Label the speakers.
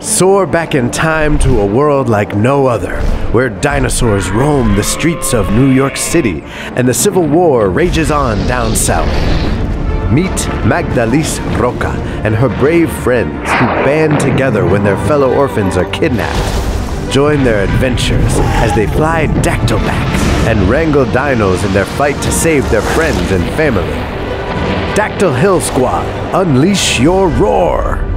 Speaker 1: Soar back in time to a world like no other, where dinosaurs roam the streets of New York City and the Civil War rages on down south. Meet Magdalys Roca and her brave friends who band together when their fellow orphans are kidnapped. Join their adventures as they fly dactylbacks and wrangle dinos in their fight to save their friends and family. Dactyl Hill Squad, unleash your roar!